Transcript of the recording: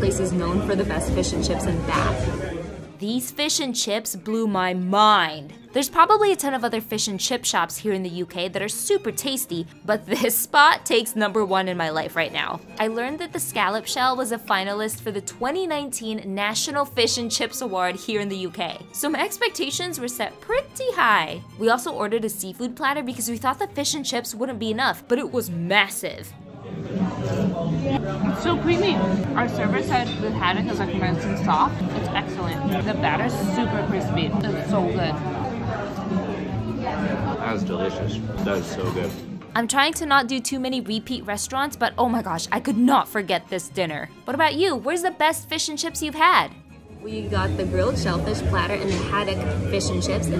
place is known for the best fish and chips in Bath. These fish and chips blew my mind. There's probably a ton of other fish and chip shops here in the UK that are super tasty, but this spot takes number one in my life right now. I learned that the scallop shell was a finalist for the 2019 National Fish and Chips Award here in the UK, so my expectations were set pretty high. We also ordered a seafood platter because we thought the fish and chips wouldn't be enough, but it was massive. It's so creamy. Our server said the haddock is like nice and soft. It's excellent. The batter is super crispy. It's so good. That was delicious. That is so good. I'm trying to not do too many repeat restaurants, but oh my gosh, I could not forget this dinner. What about you? Where's the best fish and chips you've had? We got the grilled shellfish platter and the haddock fish and chips in